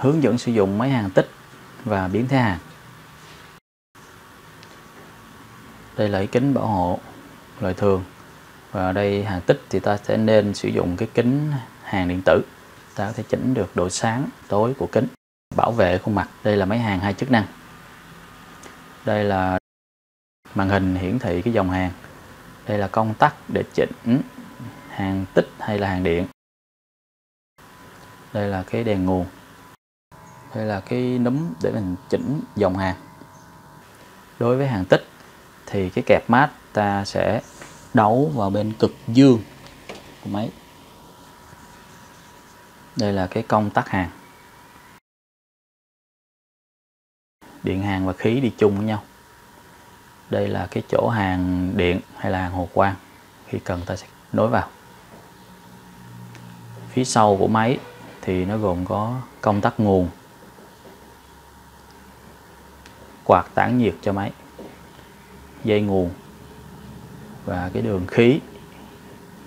hướng dẫn sử dụng máy hàng tích và biến thế hàng đây là cái kính bảo hộ loại thường. Và ở đây hàng tích thì ta sẽ nên sử dụng cái kính hàng điện tử. Ta có thể chỉnh được độ sáng tối của kính, bảo vệ khuôn mặt. Đây là máy hàng hai chức năng. Đây là màn hình hiển thị cái dòng hàng đây là công tắc để chỉnh hàng tích hay là hàng điện. Đây là cái đèn nguồn hay là cái núm để mình chỉnh dòng hàng. Đối với hàng tích thì cái kẹp mát ta sẽ đấu vào bên cực dương của máy. Đây là cái công tắc hàng. Điện hàng và khí đi chung với nhau. Đây là cái chỗ hàng điện hay là hàng hồ quang khi cần ta sẽ nối vào. Phía sau của máy thì nó gồm có công tắc nguồn quạt tản nhiệt cho máy, dây nguồn và cái đường khí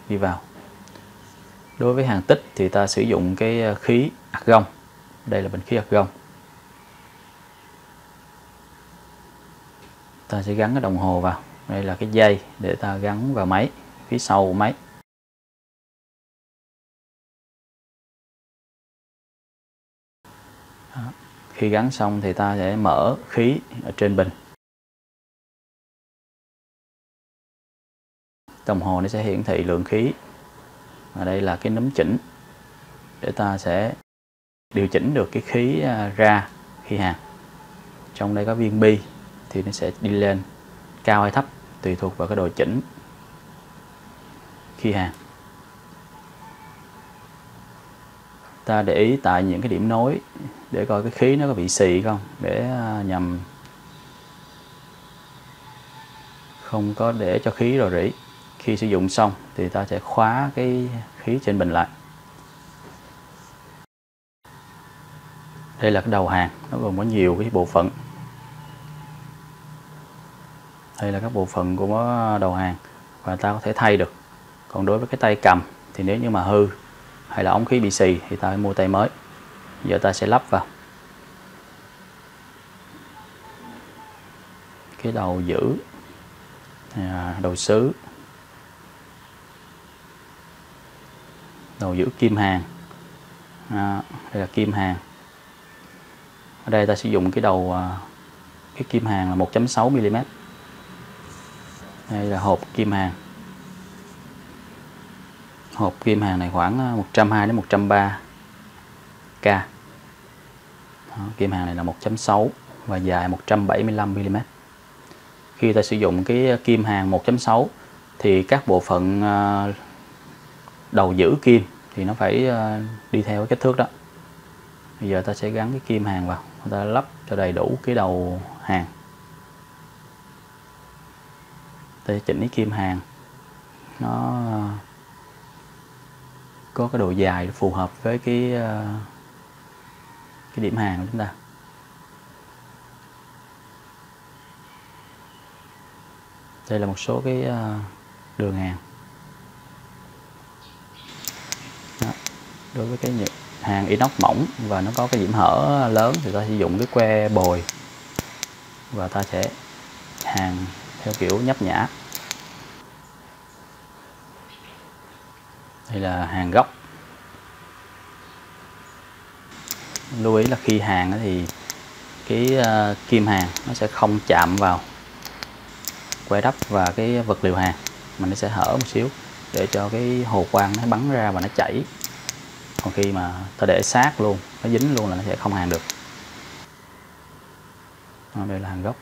đi vào. Đối với hàng tích thì ta sử dụng cái khí khí argon. Đây là bình khí argon. Ta sẽ gắn cái đồng hồ vào. Đây là cái dây để ta gắn vào máy, phía sau của máy. Khi gắn xong thì ta sẽ mở khí ở trên bình. Đồng hồ nó sẽ hiển thị lượng khí. Và đây là cái nấm chỉnh để ta sẽ điều chỉnh được cái khí à, ra khi hàng. Trong đây có viên bi thì nó sẽ đi lên cao hay thấp, tùy thuộc vào cái độ chỉnh khi hàng. Ta để ý tại những cái điểm nối để coi cái khí nó có bị xì không, để à, nhằm không có để cho khí rò rỉ. Khi sử dụng xong thì ta sẽ khóa cái khí trên bình lại. Đây là cái đầu hàng, nó gồm có nhiều cái bộ phận. Đây là các bộ phận của à, đầu hàng và ta có thể thay được. Còn đối với cái tay cầm thì nếu như mà hư hay là ống khí bị xì thì ta phải mua tay mới giờ ta sẽ lắp vào. Cái đầu giữ. À, đầu sứ đầu giữ kim hàng. À, đây là kim hàng. Ở đây ta sử dụng cái đầu à, cái kim hàng là 1.6 mm. Đây là hộp kim hàng. Hộp kim hàng này khoảng à, 120 đến 130 k. Đó, kim hàng này là 1.6 và dài 175 mm khi ta sử dụng cái kim hàng 1.6 thì các bộ phận ờ, đầu giữ kim thì nó phải ờ, đi theo cái kích thước đó. Bây giờ ta sẽ gắn cái kim hàng vào ta lắp cho đầy đủ cái đầu hàng. Ta chỉnh cái kim hàng nó ờ, có cái độ dài phù hợp với cái cái điểm hàng của chúng ta. Đây là một số cái ờ, đường hàng. Đó. đối với cái hàng inox mỏng và nó có cái điểm hở lớn thì ta sử dụng cái que bồi. Và ta sẽ hàng theo kiểu nhấp nhả. Đây là hàng góc lưu ý là khi hàng thì cái ờ, kim hàng nó sẽ không chạm vào que đắp và cái vật liệu hàng, mà nó sẽ hở một xíu để cho cái hồ quang nó bắn ra và nó chảy. Còn khi mà ta để sát luôn, nó dính luôn là nó sẽ không hàng được. Đây là hàng gốc.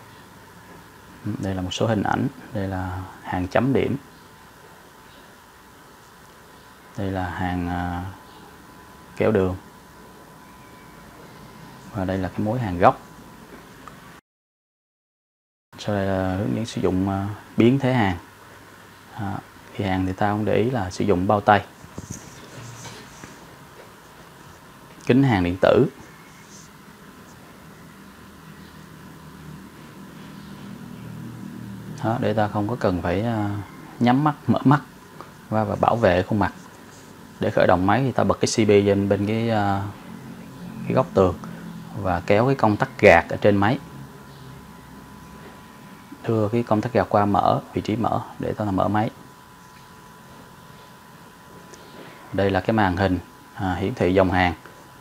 Ừ, đây là một số hình ảnh. Đây là hàng chấm điểm. Đây là hàng ờ, kéo đường và đây là cái mối hàng gốc. Sau đây là hướng dẫn sử dụng à, biến thế hàng. À, khi hàng thì ta không để ý là sử dụng bao tay. Kính hàng điện tử. Đó, để ta không có cần phải à, nhắm mắt mở mắt và, và bảo vệ khuôn mặt. Để khởi động máy thì ta bật cái CB lên bên cái à, cái góc tường và kéo cái công tắc gạt ở trên máy. Đưa cái công tắc gạt qua mở vị trí mở để tôi là mở máy. Đây là cái màn hình à, hiển thị dòng hàng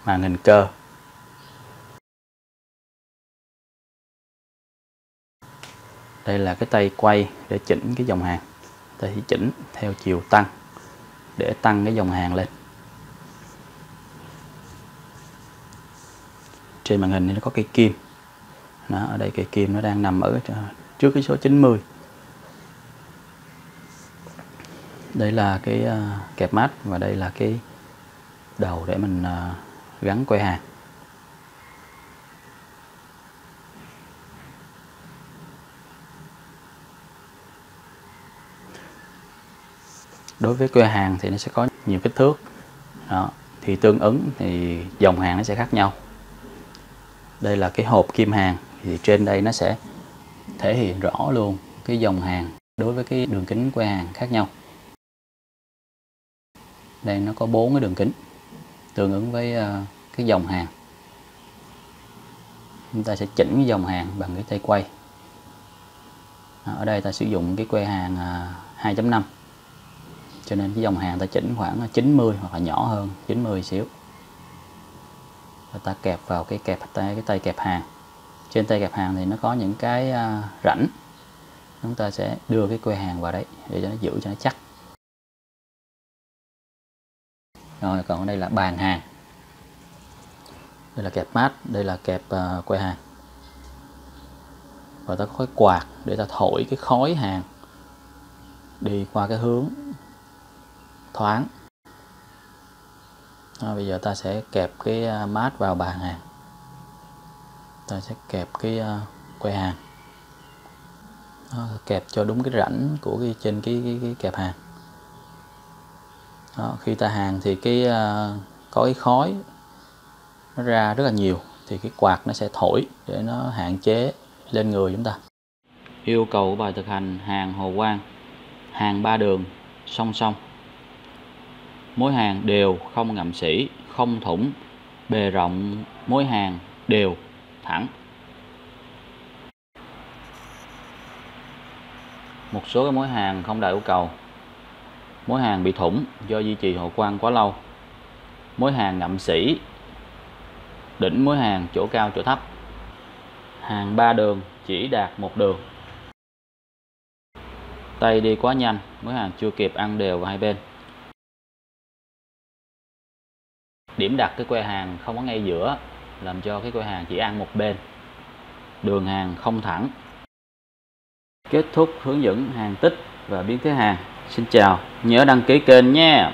màn hình cơ. Đây là cái tay quay để chỉnh cái dòng hàng. Ta chỉ chỉnh theo chiều tăng để tăng cái dòng hàng lên. Trên màn hình thì nó có cây kim. Đó, ở đây cây kim nó đang nằm ở trước cái số 90 đây là cái uh, kẹp mát và đây là cái đầu để mình uh, gắn que hàng. Đối với que hàng thì nó sẽ có nhiều kích thước. Đó thì tương ứng thì dòng hàng nó sẽ khác nhau đây là cái hộp kim hàng. Thì trên đây nó sẽ thể hiện rõ luôn cái dòng hàng đối với cái đường kính que hàng khác nhau. Đây nó có bốn cái đường kính tương ứng với ờ, cái dòng hàng. Chúng ta sẽ chỉnh cái dòng hàng bằng cái tay quay. Ở đây ta sử dụng cái que hàng ờ, 2.5 cho nên cái dòng hàng ta chỉnh khoảng 90 hoặc là nhỏ hơn 90 xíu và ta kẹp vào cái kẹp tay cái tay kẹp hàng. Trên tay kẹp hàng thì nó có những cái à, rãnh. Chúng ta sẽ đưa cái que hàng vào đấy để cho nó giữ cho nó chắc. Rồi còn ở đây là bàn hàng. Đây là kẹp mát đây là kẹp uh, que hàng. Và ta có cái quạt để ta thổi cái khói hàng đi qua cái hướng thoáng à, bây giờ ta sẽ kẹp cái à, mát vào bàn hàng. Ta sẽ kẹp cái uh, que hàng. Đó, kẹp cho đúng cái rãnh của cái trên cái, cái, cái kẹp hàng. Đó, khi ta hàng thì cái uh, có cái khói nó ra rất là nhiều thì cái quạt nó sẽ thổi để nó hạn chế lên người chúng ta. Yêu cầu của bài thực hành hàng hồ quang hàng ba đường song song mối hàng đều không ngậm sỉ, không thủng, bề rộng mối hàng đều thẳng. Một số cái mối hàng không đạt yêu cầu. Mối hàng bị thủng do duy trì hộ quan quá lâu. Mối hàng ngậm sỉ, đỉnh mối hàng chỗ cao chỗ thấp. Hàng ba đường chỉ đạt một đường. Tay đi quá nhanh, mối hàng chưa kịp ăn đều vào hai bên. Điểm đặt cái que hàng không có ngay giữa, làm cho cái que hàng chỉ ăn một bên. Đường hàng không thẳng. Kết thúc hướng dẫn hàng tích và biến thế hàng. Xin chào, nhớ đăng ký kênh nha